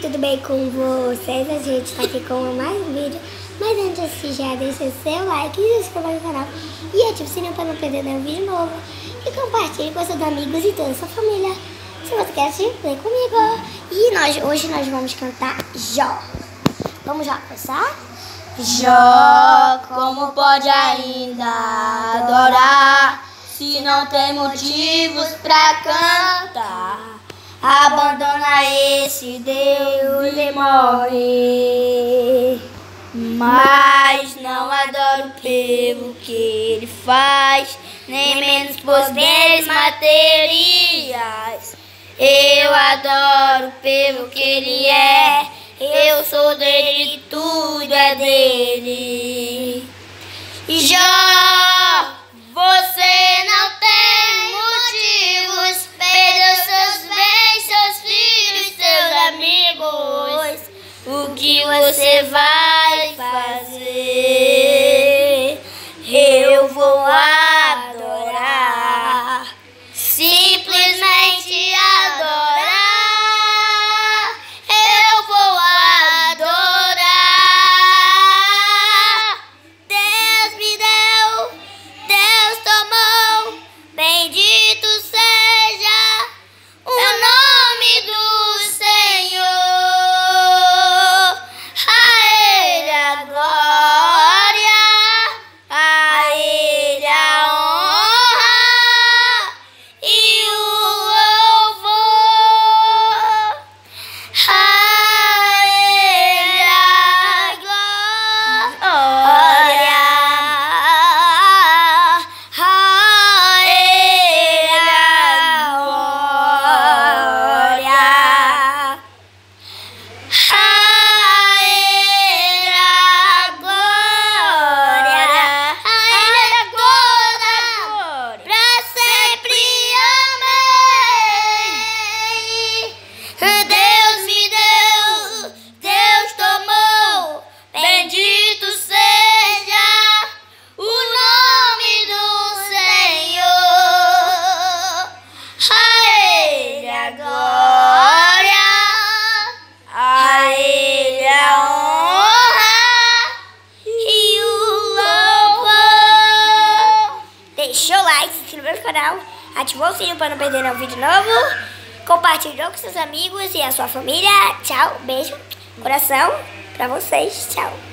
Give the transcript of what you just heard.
tudo bem com vocês? A gente tá aqui com mais um vídeo. Mas antes assistir, já deixa seu like se inscreva no canal. E ative o sininho pra não perder nenhum vídeo novo. E compartilhe com seus amigos e toda a sua família. Se você quer assistir, vem comigo. E nós, hoje nós vamos cantar Jó. Vamos já começar? Jó, como pode ainda adorar se não tem motivos pra cantar? Abandona esse Deus e morre. Mas não adoro pelo que ele faz, nem menos poderes materiais. Eu adoro pelo que ele é, eu sou dele, tudo é dele. Deixou o like, se inscreveu no canal, ativou o sininho para não perder nenhum vídeo novo, compartilhou com seus amigos e a sua família. Tchau, beijo, coração pra vocês. Tchau.